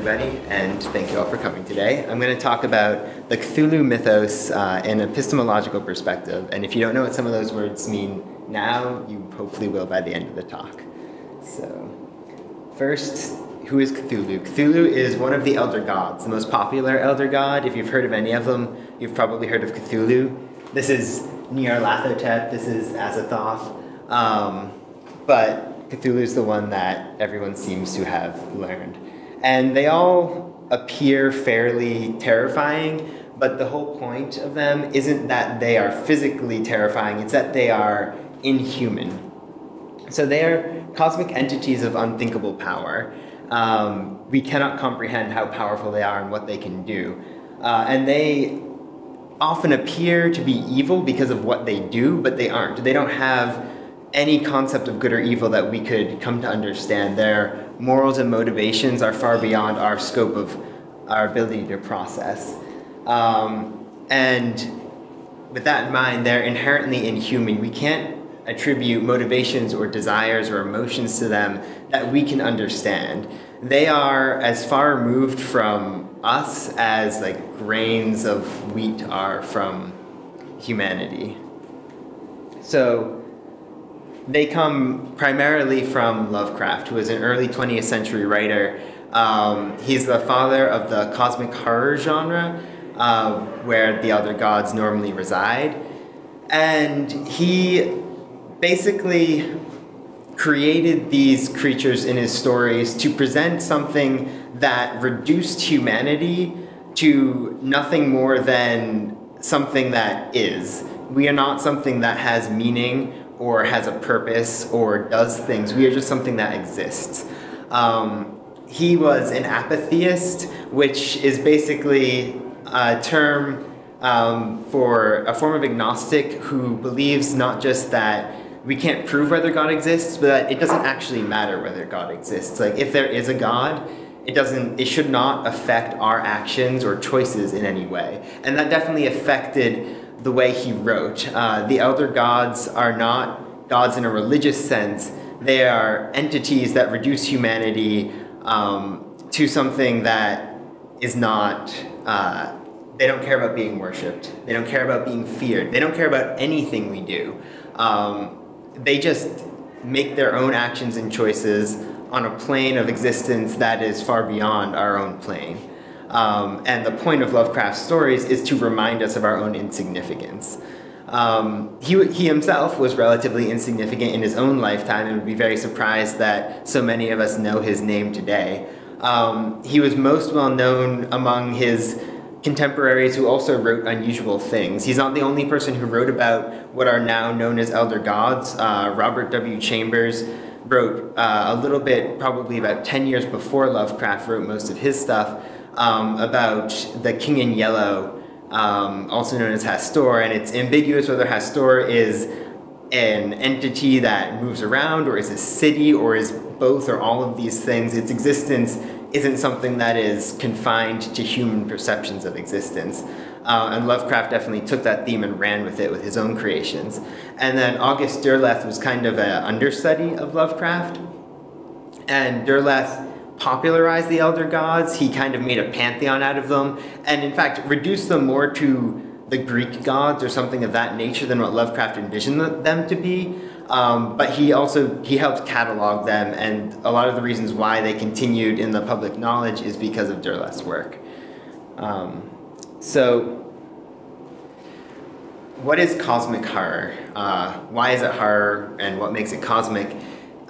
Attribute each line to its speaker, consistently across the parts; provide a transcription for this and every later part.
Speaker 1: everybody, and thank you all for coming today. I'm going to talk about the Cthulhu mythos uh, in an epistemological perspective, and if you don't know what some of those words mean now, you hopefully will by the end of the talk. So, first, who is Cthulhu? Cthulhu is one of the elder gods, the most popular elder god. If you've heard of any of them, you've probably heard of Cthulhu. This is Nyarlathotep, this is Azathoth, um, but Cthulhu is the one that everyone seems to have learned. And they all appear fairly terrifying, but the whole point of them isn't that they are physically terrifying, it's that they are inhuman. So they are cosmic entities of unthinkable power. Um, we cannot comprehend how powerful they are and what they can do. Uh, and they often appear to be evil because of what they do, but they aren't. They don't have any concept of good or evil that we could come to understand. Their morals and motivations are far beyond our scope of our ability to process. Um, and with that in mind, they're inherently inhuman. We can't attribute motivations or desires or emotions to them that we can understand. They are as far removed from us as like grains of wheat are from humanity. So they come primarily from Lovecraft, who is an early 20th century writer. Um, he's the father of the cosmic horror genre, uh, where the other gods normally reside. And he basically created these creatures in his stories to present something that reduced humanity to nothing more than something that is. We are not something that has meaning or has a purpose or does things. We are just something that exists. Um, he was an apatheist, which is basically a term um, for a form of agnostic who believes not just that we can't prove whether God exists, but that it doesn't actually matter whether God exists. Like if there is a God, it doesn't it should not affect our actions or choices in any way. And that definitely affected the way he wrote. Uh, the elder gods are not gods in a religious sense. They are entities that reduce humanity um, to something that is not. Uh, they don't care about being worshipped. They don't care about being feared. They don't care about anything we do. Um, they just make their own actions and choices on a plane of existence that is far beyond our own plane. Um, and the point of Lovecraft's stories is to remind us of our own insignificance. Um, he, he himself was relatively insignificant in his own lifetime and would be very surprised that so many of us know his name today. Um, he was most well known among his contemporaries who also wrote unusual things. He's not the only person who wrote about what are now known as elder gods. Uh, Robert W. Chambers wrote uh, a little bit, probably about 10 years before Lovecraft wrote most of his stuff, um, about the King in Yellow, um, also known as Hastur, and it's ambiguous whether Hastur is an entity that moves around or is a city or is both or all of these things. Its existence isn't something that is confined to human perceptions of existence. Uh, and Lovecraft definitely took that theme and ran with it with his own creations. And then August Derleth was kind of an understudy of Lovecraft. And Derleth popularized the Elder Gods. He kind of made a pantheon out of them, and in fact reduced them more to the Greek gods or something of that nature than what Lovecraft envisioned them to be. Um, but he also he helped catalog them, and a lot of the reasons why they continued in the public knowledge is because of Derleth's work. Um, so, what is cosmic horror? Uh, why is it horror, and what makes it cosmic?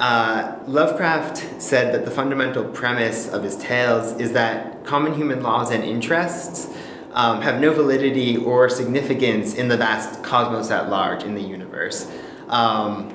Speaker 1: Uh, Lovecraft said that the fundamental premise of his tales is that common human laws and interests um, have no validity or significance in the vast cosmos at large in the universe um,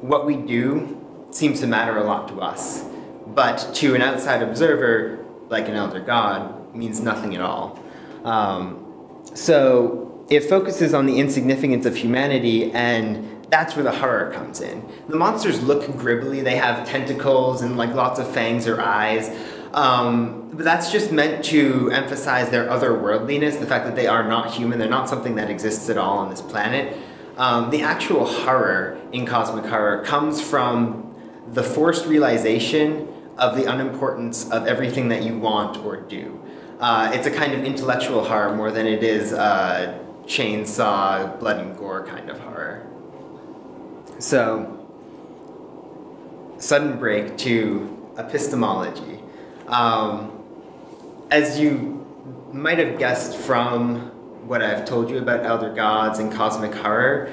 Speaker 1: what we do seems to matter a lot to us, but to an outside observer, like an elder god, means nothing at all. Um, so it focuses on the insignificance of humanity, and that's where the horror comes in. The monsters look gribbly, they have tentacles and like lots of fangs or eyes. Um, but that's just meant to emphasize their otherworldliness, the fact that they are not human, they're not something that exists at all on this planet. Um, the actual horror in cosmic horror comes from the forced realization of the unimportance of everything that you want or do. Uh, it's a kind of intellectual horror more than it is a chainsaw, blood and gore kind of horror. So, sudden break to epistemology. Um, as you might have guessed from what I've told you about elder gods and cosmic horror,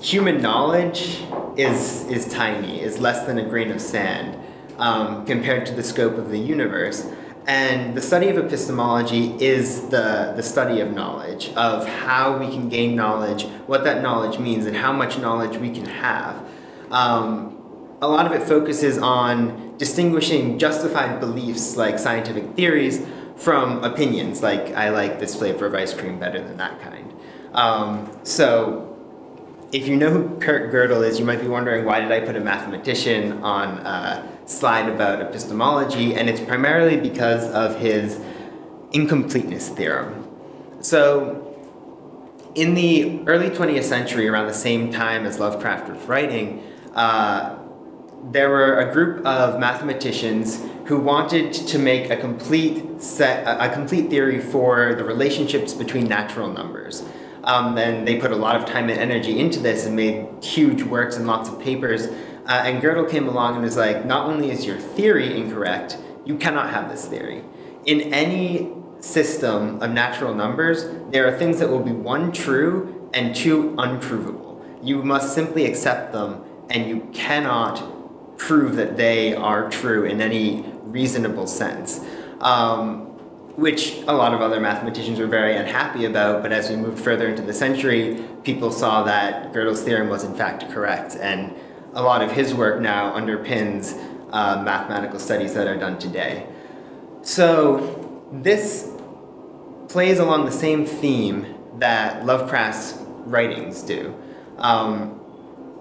Speaker 1: human knowledge is, is tiny, is less than a grain of sand um, compared to the scope of the universe. And the study of epistemology is the, the study of knowledge, of how we can gain knowledge, what that knowledge means, and how much knowledge we can have. Um, a lot of it focuses on distinguishing justified beliefs like scientific theories from opinions like I like this flavor of ice cream better than that kind. Um, so if you know who Kurt Gödel is, you might be wondering why did I put a mathematician on a slide about epistemology, and it's primarily because of his incompleteness theorem. So in the early 20th century, around the same time as Lovecraft was writing, uh, there were a group of mathematicians who wanted to make a complete set, a complete theory for the relationships between natural numbers. Um, and they put a lot of time and energy into this and made huge works and lots of papers. Uh, and Gödel came along and was like, not only is your theory incorrect, you cannot have this theory. In any system of natural numbers, there are things that will be one true and two unprovable. You must simply accept them and you cannot prove that they are true in any reasonable sense. Um, which a lot of other mathematicians were very unhappy about, but as we moved further into the century, people saw that Gödel's theorem was in fact correct, and a lot of his work now underpins uh, mathematical studies that are done today. So this plays along the same theme that Lovecraft's writings do. Um,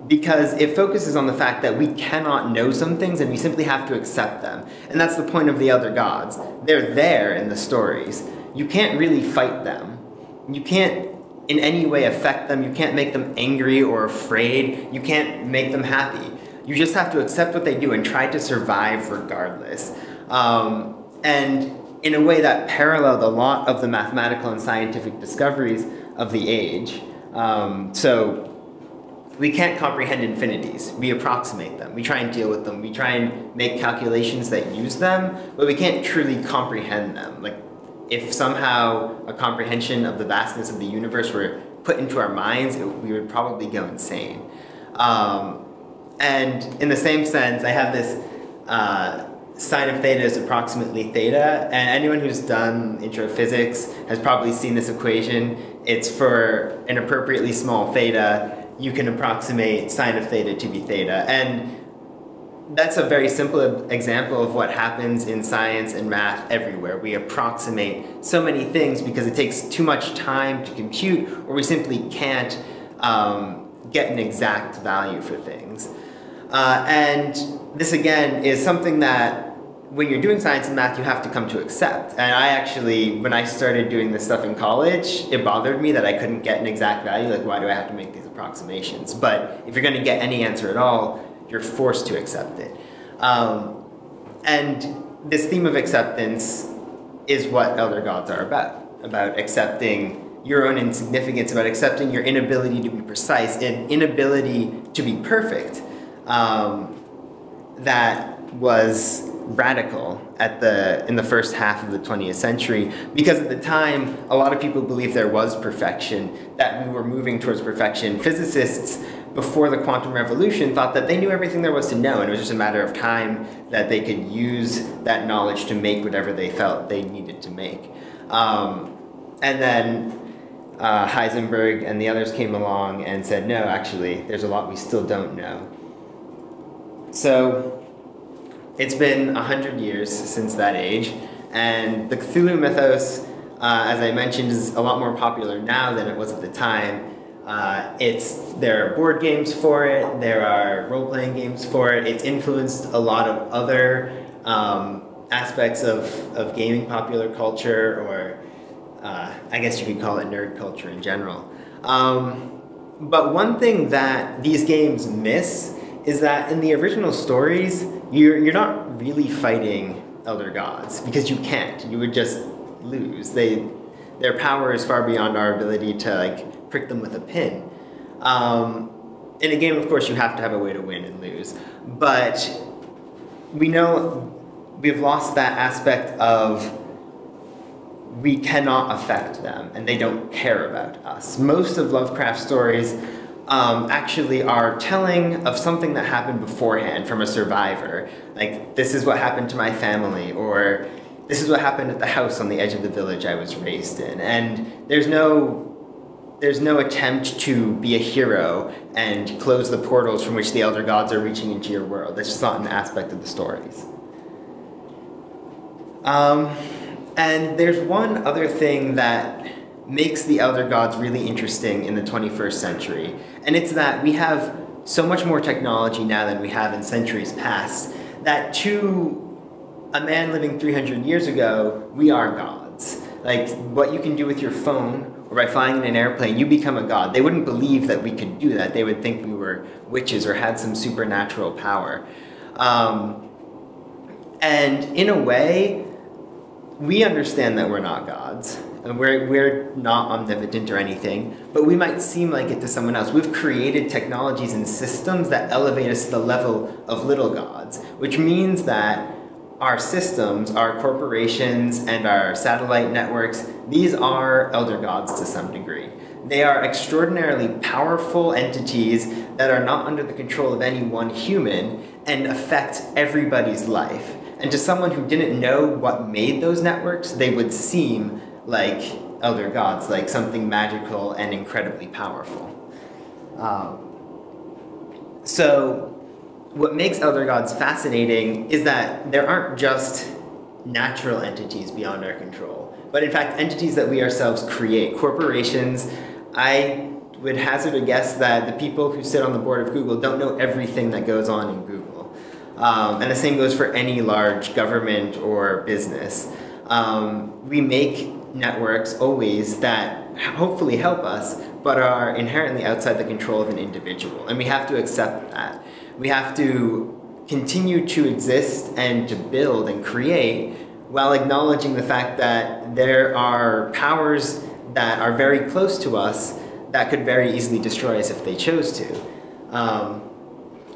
Speaker 1: because it focuses on the fact that we cannot know some things and we simply have to accept them. And that's the point of the other gods. They're there in the stories. You can't really fight them. You can't in any way affect them. You can't make them angry or afraid. You can't make them happy. You just have to accept what they do and try to survive regardless. Um, and in a way that paralleled a lot of the mathematical and scientific discoveries of the age. Um, so we can't comprehend infinities. We approximate them. We try and deal with them. We try and make calculations that use them, but we can't truly comprehend them. Like, if somehow a comprehension of the vastness of the universe were put into our minds, it, we would probably go insane. Um, and in the same sense, I have this uh, sine of theta is approximately theta, and anyone who's done intro physics has probably seen this equation. It's for an appropriately small theta, you can approximate sine of theta to be theta. And that's a very simple example of what happens in science and math everywhere. We approximate so many things because it takes too much time to compute, or we simply can't um, get an exact value for things. Uh, and this again is something that when you're doing science and math, you have to come to accept. And I actually, when I started doing this stuff in college, it bothered me that I couldn't get an exact value. Like, why do I have to make these approximations? But if you're going to get any answer at all, you're forced to accept it. Um, and this theme of acceptance is what elder gods are about about accepting your own insignificance, about accepting your inability to be precise and inability to be perfect. Um, that was radical at the in the first half of the 20th century because at the time a lot of people believed there was perfection that we were moving towards perfection physicists before the quantum revolution thought that they knew everything there was to know and it was just a matter of time that they could use that knowledge to make whatever they felt they needed to make um, and then uh, Heisenberg and the others came along and said no actually there's a lot we still don't know so it's been 100 years since that age, and the Cthulhu mythos, uh, as I mentioned, is a lot more popular now than it was at the time. Uh, it's there are board games for it. There are role playing games for it. It's influenced a lot of other um, aspects of, of gaming popular culture, or uh, I guess you could call it nerd culture in general. Um, but one thing that these games miss is that in the original stories, you're, you're not really fighting elder gods because you can't. You would just lose. They, their power is far beyond our ability to like prick them with a pin. Um, in a game, of course, you have to have a way to win and lose, but we know we've lost that aspect of we cannot affect them and they don't care about us. Most of Lovecraft stories um, actually are telling of something that happened beforehand from a survivor. Like, this is what happened to my family, or this is what happened at the house on the edge of the village I was raised in. And there's no there's no attempt to be a hero and close the portals from which the elder gods are reaching into your world. That's just not an aspect of the stories. Um, and there's one other thing that makes the elder gods really interesting in the 21st century, and it's that we have so much more technology now than we have in centuries past, that to a man living 300 years ago, we are gods. Like, what you can do with your phone or by flying in an airplane, you become a god. They wouldn't believe that we could do that. They would think we were witches or had some supernatural power. Um, and in a way, we understand that we're not gods. And we're, we're not omnipotent or anything, but we might seem like it to someone else. We've created technologies and systems that elevate us to the level of little gods, which means that our systems, our corporations, and our satellite networks, these are elder gods to some degree. They are extraordinarily powerful entities that are not under the control of any one human and affect everybody's life. And to someone who didn't know what made those networks, they would seem like elder gods, like something magical and incredibly powerful. Um, so what makes elder gods fascinating is that there aren't just natural entities beyond our control, but in fact entities that we ourselves create. Corporations, I would hazard a guess that the people who sit on the board of Google don't know everything that goes on in Google. Um, and the same goes for any large government or business. Um, we make networks always that hopefully help us, but are inherently outside the control of an individual. And we have to accept that we have to continue to exist and to build and create while acknowledging the fact that there are powers that are very close to us that could very easily destroy us if they chose to. Um,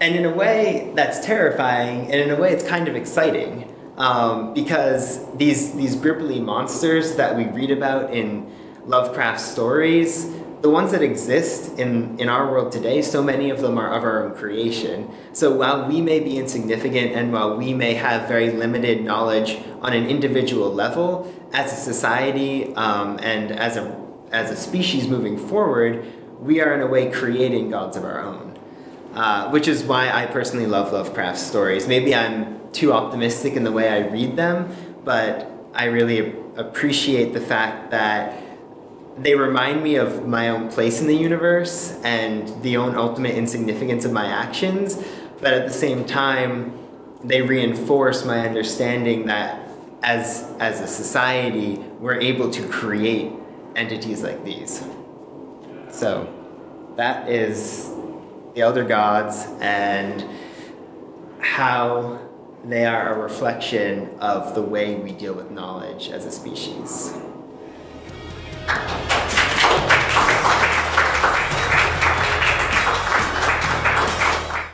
Speaker 1: and in a way, that's terrifying, and in a way, it's kind of exciting um, because these, these gribbly monsters that we read about in Lovecraft stories the ones that exist in, in our world today, so many of them are of our own creation. So while we may be insignificant and while we may have very limited knowledge on an individual level, as a society um, and as a, as a species moving forward, we are in a way creating gods of our own. Uh, which is why I personally love Lovecraft stories. Maybe I'm too optimistic in the way I read them, but I really appreciate the fact that they remind me of my own place in the universe and the own ultimate insignificance of my actions, but at the same time, they reinforce my understanding that as, as a society, we're able to create entities like these. So that is the Elder Gods and how they are a reflection of the way we deal with knowledge as a species. Thank you.